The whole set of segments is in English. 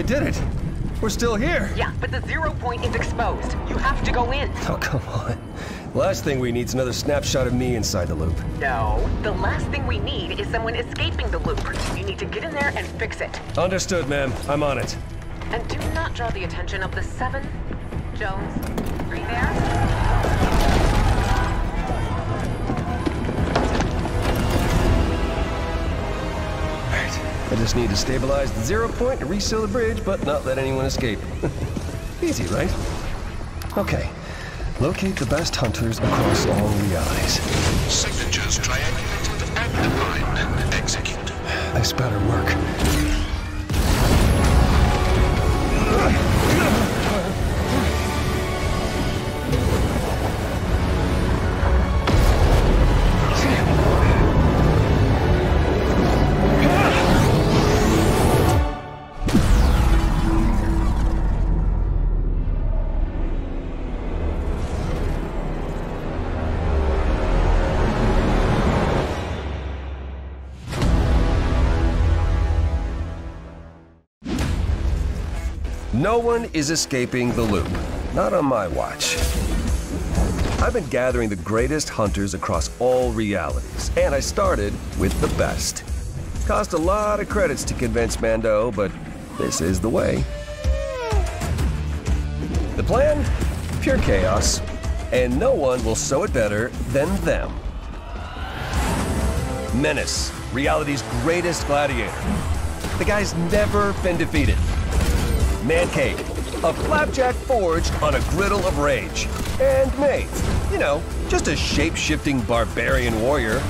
They did it. We're still here. Yeah, but the zero point is exposed. You have to go in. Oh, come on. Last thing we need is another snapshot of me inside the loop. No. The last thing we need is someone escaping the loop. You need to get in there and fix it. Understood, ma'am. I'm on it. And do not draw the attention of the seven. Jones, are you there? Just need to stabilize the zero point and reseal the bridge, but not let anyone escape. Easy, right? Okay. Locate the best hunters across all realities. Signatures triangulated and defined. Execute. This better work. No one is escaping the loop. Not on my watch. I've been gathering the greatest hunters across all realities, and I started with the best. Cost a lot of credits to convince Mando, but this is the way. The plan? Pure chaos. And no one will sow it better than them. Menace, reality's greatest gladiator. The guy's never been defeated. Mancake, a flapjack forged on a griddle of rage. And Mave, you know, just a shape shifting barbarian warrior.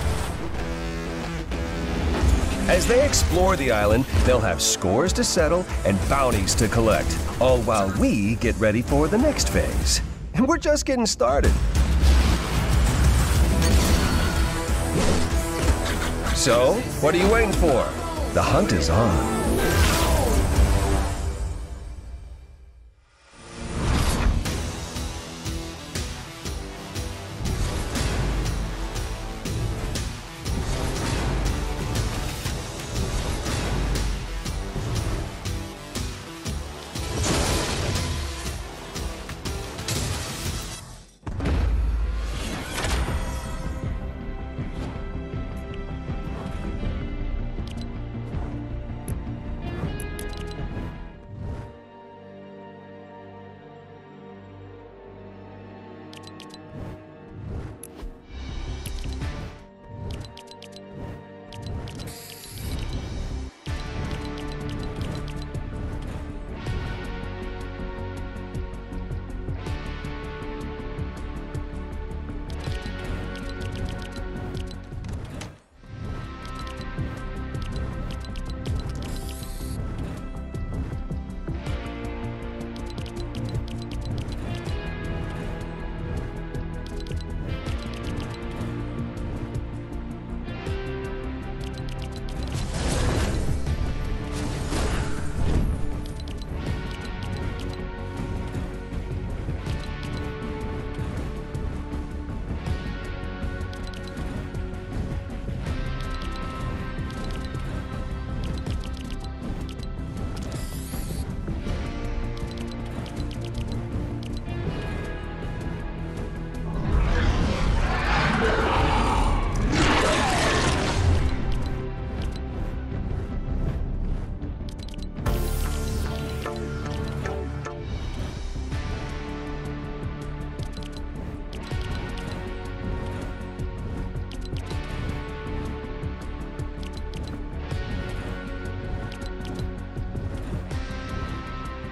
As they explore the island, they'll have scores to settle and bounties to collect, all while we get ready for the next phase. And we're just getting started. So, what are you waiting for? The hunt is on.